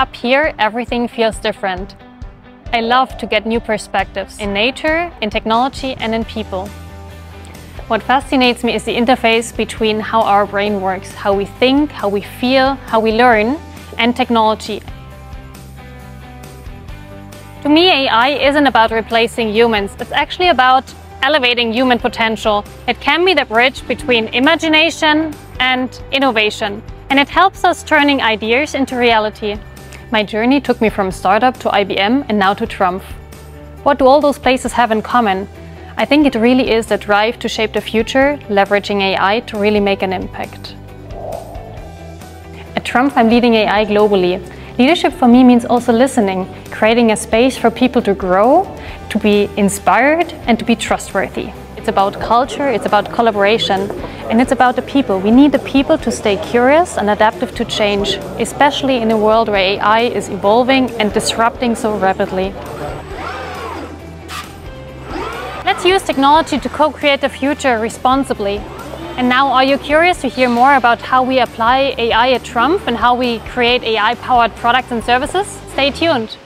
Up here, everything feels different. I love to get new perspectives in nature, in technology and in people. What fascinates me is the interface between how our brain works, how we think, how we feel, how we learn, and technology. To me, AI isn't about replacing humans. It's actually about elevating human potential. It can be the bridge between imagination and innovation, and it helps us turning ideas into reality. My journey took me from startup to IBM and now to TRUMPF. What do all those places have in common? I think it really is the drive to shape the future, leveraging AI to really make an impact. At TRUMPF, I'm leading AI globally. Leadership for me means also listening, creating a space for people to grow, to be inspired, and to be trustworthy. It's about culture, it's about collaboration, and it's about the people. We need the people to stay curious and adaptive to change, especially in a world where AI is evolving and disrupting so rapidly. Let's use technology to co-create the future responsibly. And now, are you curious to hear more about how we apply AI at TRUMPF and how we create AI-powered products and services? Stay tuned.